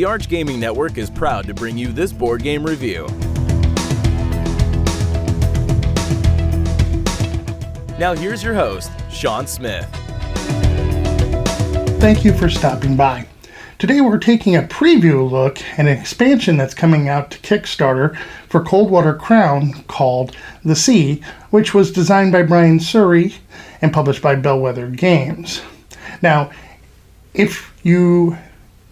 the Arch Gaming Network is proud to bring you this board game review. Now here's your host, Sean Smith. Thank you for stopping by. Today we're taking a preview look at an expansion that's coming out to Kickstarter for Coldwater Crown called The Sea, which was designed by Brian Suhre and published by Bellwether Games. Now, if you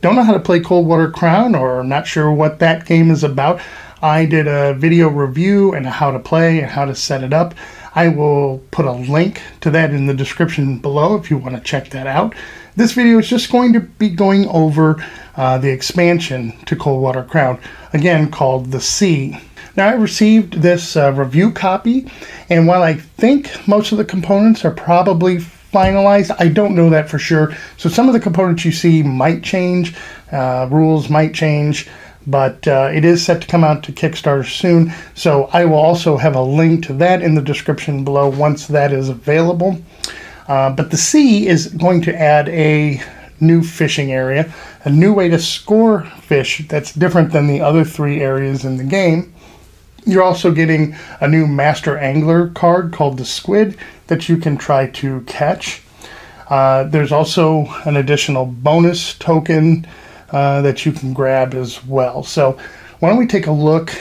don't know how to play Coldwater Crown or not sure what that game is about, I did a video review and how to play and how to set it up. I will put a link to that in the description below if you want to check that out. This video is just going to be going over uh, the expansion to Coldwater Crown, again called The Sea. Now I received this uh, review copy, and while I think most of the components are probably finalized, I don't know that for sure. So some of the components you see might change, uh, rules might change, but uh, it is set to come out to Kickstarter soon. So I will also have a link to that in the description below once that is available. Uh, but the sea is going to add a new fishing area, a new way to score fish that's different than the other three areas in the game. You're also getting a new Master Angler card called the Squid that you can try to catch. Uh, there's also an additional bonus token uh, that you can grab as well. So why don't we take a look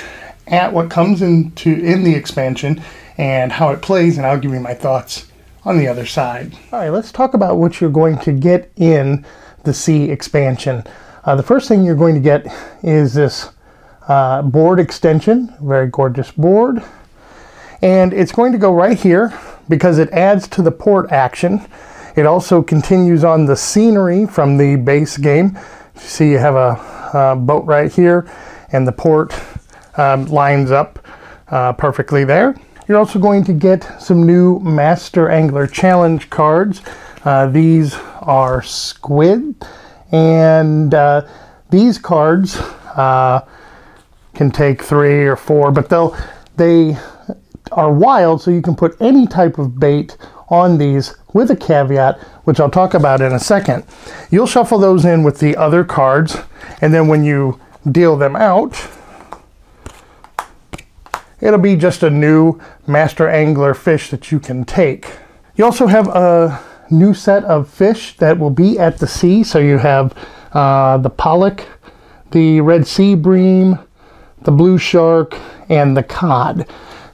at what comes into in the expansion and how it plays, and I'll give you my thoughts on the other side. All right, let's talk about what you're going to get in the Sea expansion. Uh, the first thing you're going to get is this uh, board extension, very gorgeous board. And it's going to go right here because it adds to the port action. It also continues on the scenery from the base game. You see you have a, boat right here and the port um, lines up uh, perfectly there. You're also going to get some new Master Angler Challenge cards. Uh, these are squid and uh, these cards uh, can take three or four, but they'll, they are wild so you can put any type of bait on these with a caveat, which I'll talk about in a second. You'll shuffle those in with the other cards, and then when you deal them out, it'll be just a new master angler fish that you can take. You also have a new set of fish that will be at the sea. So you have uh, the pollock, the red sea bream, the blue shark, and the cod.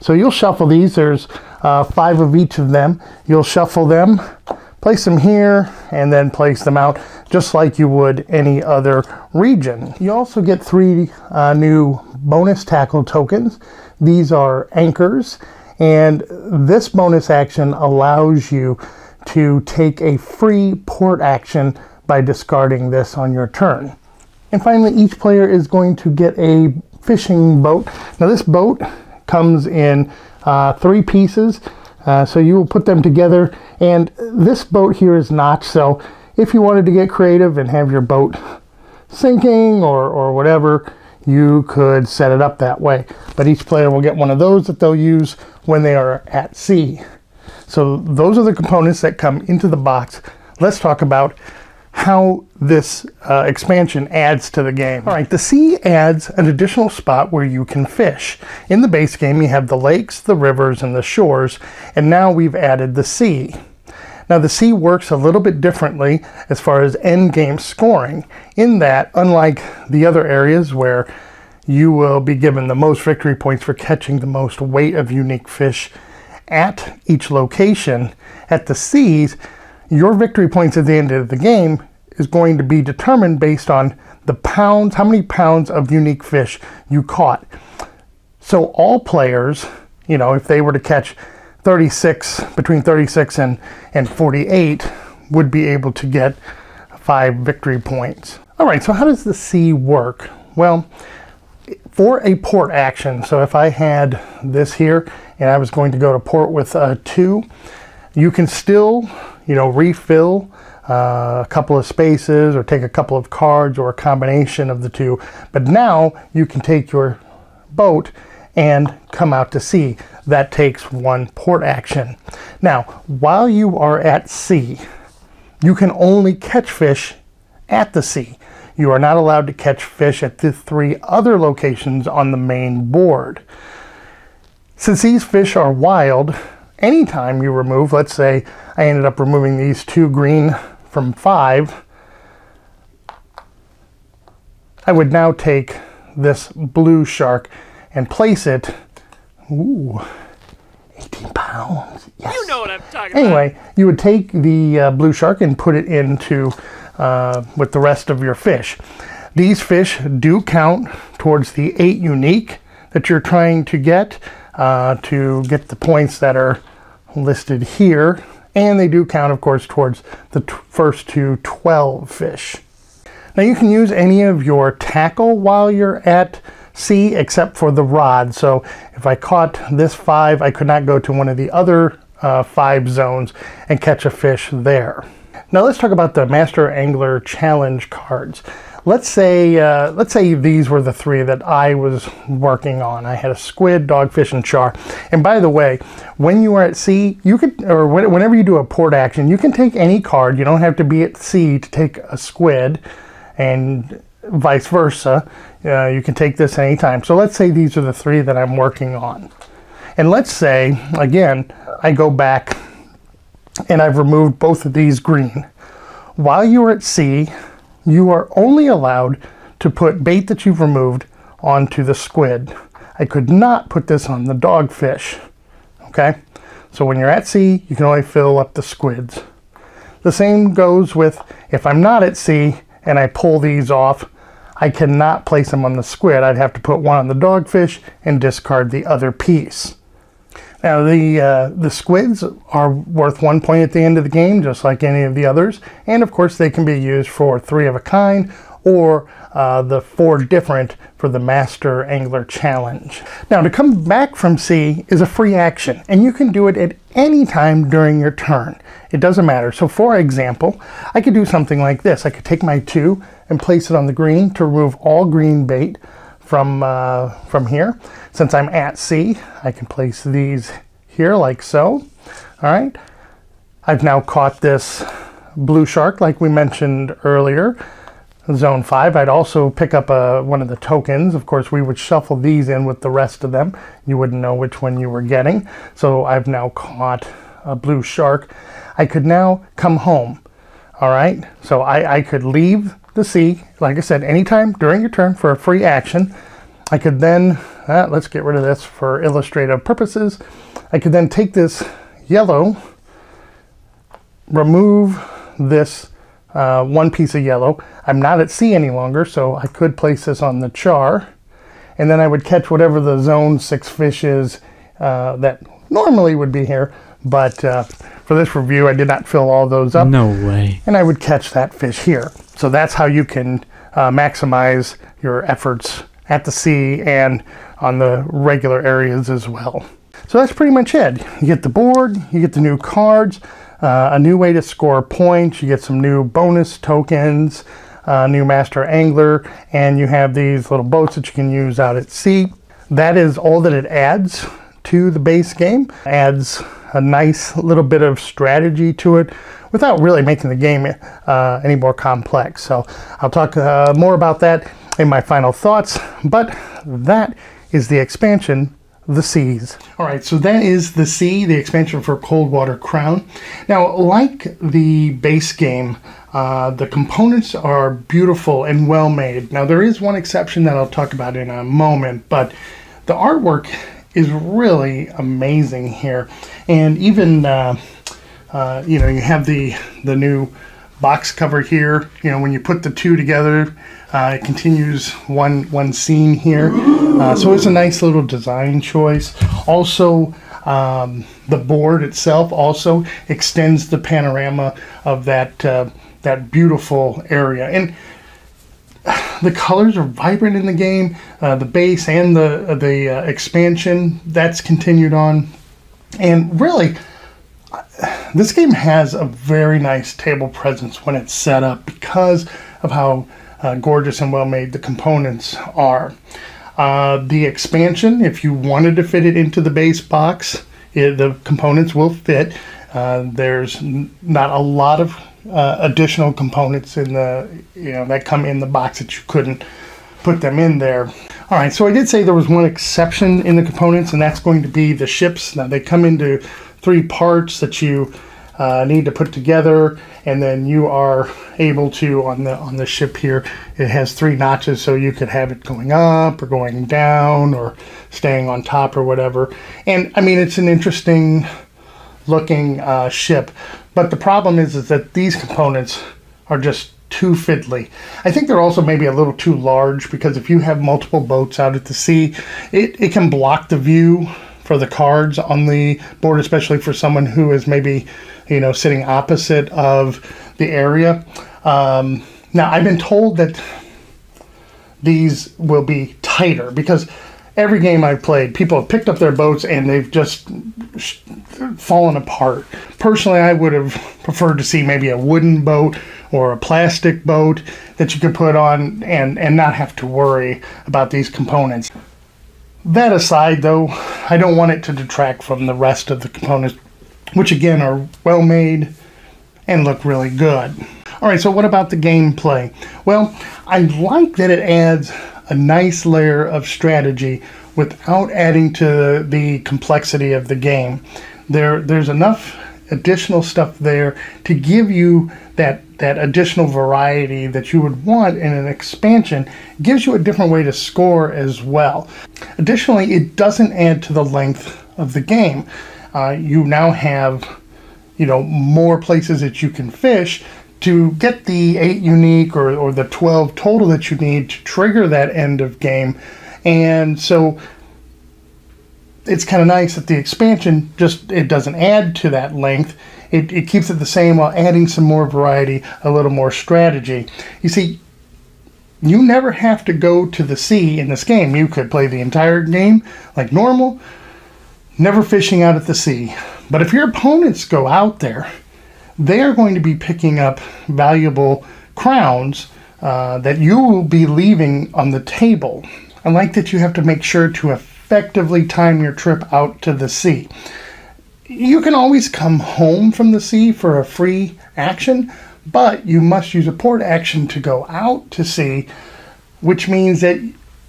So you'll shuffle these. There's uh, five of each of them. You'll shuffle them, place them here, and then place them out just like you would any other region. You also get three uh, new bonus tackle tokens. These are anchors, and this bonus action allows you to take a free port action by discarding this on your turn. And finally, each player is going to get a fishing boat. Now this boat comes in uh, three pieces. Uh, so you will put them together. And this boat here is notched so if you wanted to get creative and have your boat sinking or, or whatever you could set it up that way. But each player will get one of those that they'll use when they are at sea. So those are the components that come into the box. Let's talk about how this uh, expansion adds to the game. All right, the sea adds an additional spot where you can fish. In the base game, you have the lakes, the rivers, and the shores, and now we've added the sea. Now the sea works a little bit differently as far as end game scoring, in that unlike the other areas where you will be given the most victory points for catching the most weight of unique fish at each location, at the seas, your victory points at the end of the game is going to be determined based on the pounds, how many pounds of unique fish you caught. So all players, you know, if they were to catch 36, between 36 and, and 48, would be able to get five victory points. All right, so how does the sea work? Well, for a port action, so if I had this here and I was going to go to port with a two, you can still you know, refill uh, a couple of spaces or take a couple of cards or a combination of the two. But now you can take your boat and come out to sea. That takes one port action. Now, while you are at sea, you can only catch fish at the sea. you are not allowed to catch fish at the three other locations on the main board. Since these fish are wild, anytime you remove, let's say I ended up removing these two green from five, I would now take this blue shark and place it, ooh, 18 pounds. Yes. You know what I'm talking Anyway, about. Anyway, you would take the uh, blue shark and put it into uh, with the rest of your fish. These fish do count towards the eight unique that you're trying to get uh, to get the points that are listed here. And they do count, of course, towards the first two 12 fish. Now you can use any of your tackle while you're at sea except for the rod. So if I caught this five, I could not go to one of the other uh, five zones and catch a fish there. Now let's talk about the Master Angler Challenge cards. Let's say uh, let's say these were the three that I was working on. I had a squid, dogfish, and char. And by the way, when you are at sea, you could or whenever you do a port action, you can take any card. You don't have to be at sea to take a squid and vice versa. Uh, you can take this anytime. So let's say these are the three that I'm working on. And let's say, again, I go back and I've removed both of these green. While you're at sea, you are only allowed to put bait that you've removed onto the squid. I could not put this on the dogfish. Okay? So when you're at sea, you can only fill up the squids. The same goes with if I'm not at sea and I pull these off, I cannot place them on the squid. I'd have to put one on the dogfish and discard the other piece. Now the uh, the squids are worth one point at the end of the game, just like any of the others, and of course they can be used for three of a kind or uh, the four different for the Master Angler Challenge. Now to come back from sea is a free action, and you can do it at any time during your turn. It doesn't matter. So for example, I could do something like this. I could take my two and place it on the green to remove all green bait from, uh, from here. Since I'm at sea, I can place these here like so. All right. I've now caught this blue shark like we mentioned earlier. Zone 5, I'd also pick up a, one of the tokens. Of course, we would shuffle these in with the rest of them. You wouldn't know which one you were getting. So I've now caught a blue shark. I could now come home. All right. So I, I could leave the sea, like I said, anytime during your turn for a free action. I could then, uh, let's get rid of this for illustrative purposes. I could then take this yellow, remove this uh, one piece of yellow. I'm not at sea any longer, so I could place this on the char. And then I would catch whatever the zone six fish is uh, that normally would be here. But uh, for this review, I did not fill all those up. No way. And I would catch that fish here. So that's how you can uh, maximize your efforts at the sea and on the regular areas as well. So that's pretty much it. You get the board, you get the new cards, uh, a new way to score points, you get some new bonus tokens, uh, new master angler, and you have these little boats that you can use out at sea. That is all that it adds to the base game. Adds a nice little bit of strategy to it without really making the game uh, any more complex. So I'll talk uh, more about that in my final thoughts, but that is the expansion the seas. All right, so that is the sea, the expansion for Coldwater Crown. Now, like the base game, uh, the components are beautiful and well made. Now, there is one exception that I'll talk about in a moment, but the artwork is really amazing here. And even, uh, uh, you know, you have the, the new box cover here. You know, when you put the two together, uh, it continues one one scene here. Uh, so it's a nice little design choice. Also, um, the board itself also extends the panorama of that uh, that beautiful area. And the colors are vibrant in the game. Uh, the base and the the uh, expansion that's continued on, and really, this game has a very nice table presence when it's set up because of how uh, gorgeous and well made the components are. Uh, the expansion, if you wanted to fit it into the base box, it, the components will fit. Uh, there's not a lot of uh, additional components in the you know that come in the box that you couldn't put them in there. All right, so I did say there was one exception in the components, and that's going to be the ships. Now they come into three parts that you uh, need to put together, and then you are able to on the on the ship here. It has three notches, so you could have it going up or going down or staying on top or whatever. And I mean, it's an interesting looking uh, ship, but the problem is is that these components are just too fiddly. I think they're also maybe a little too large because if you have multiple boats out at the sea, it, it can block the view for the cards on the board, especially for someone who is maybe, you know, sitting opposite of the area. Um, now, I've been told that these will be tighter because every game I've played, people have picked up their boats and they've just fallen apart. Personally, I would have preferred to see maybe a wooden boat or a plastic boat that you could put on and, and not have to worry about these components. That aside, though, I don't want it to detract from the rest of the components, which again are well made and look really good. All right, so what about the gameplay? Well, I like that it adds a nice layer of strategy without adding to the complexity of the game. There, there's enough additional stuff there to give you that that additional variety that you would want in an expansion gives you a different way to score as well. Additionally, it doesn't add to the length of the game. Uh, you now have, you know, more places that you can fish to get the eight unique or, or the 12 total that you need to trigger that end of game. And so it's kind of nice that the expansion just it doesn't add to that length. It, it keeps it the same while adding some more variety a little more strategy. You see you never have to go to the sea in this game. You could play the entire game like normal never fishing out at the sea but if your opponents go out there they are going to be picking up valuable crowns uh, that you will be leaving on the table i like that you have to make sure to effectively time your trip out to the sea. You can always come home from the sea for a free action, but you must use a port action to go out to sea, which means that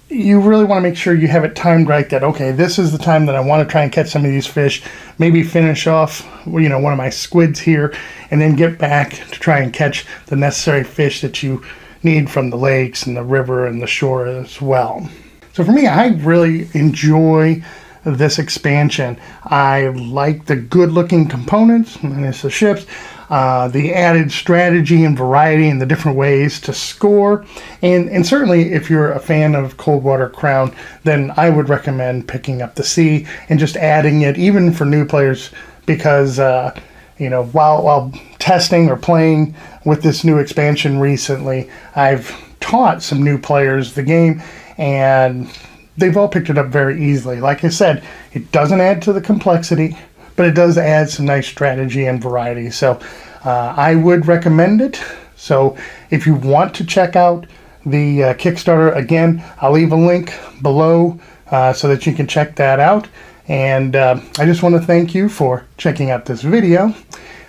you really want to make sure you have it timed right that okay this is the time that i want to try and catch some of these fish. Maybe finish off you know one of my squids here and then get back to try and catch the necessary fish that you need from the lakes and the river and the shore as well. So for me, I really enjoy this expansion. I like the good looking components, and it's the ships, uh, the added strategy and variety and the different ways to score. And, and certainly, if you're a fan of Coldwater Crown, then I would recommend picking up the Sea and just adding it, even for new players, because. Uh, you know, while while testing or playing with this new expansion recently, I've taught some new players the game, and they've all picked it up very easily. Like I said, it doesn't add to the complexity, but it does add some nice strategy and variety. So uh, I would recommend it. So if you want to check out the uh, Kickstarter, again, I'll leave a link below uh, so that you can check that out. And uh, I just want to thank you for checking out this video.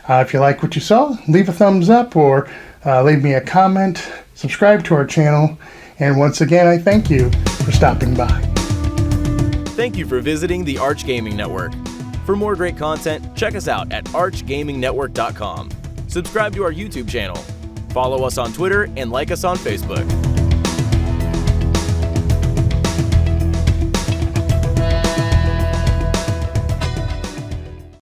Uh, if you like what you saw, leave a thumbs up or uh, leave me a comment, subscribe to our channel, and once again, I thank you for stopping by. Thank you for visiting the Arch Gaming Network. For more great content, check us out at archgamingnetwork.com. Subscribe to our YouTube channel. Follow us on Twitter and like us on Facebook.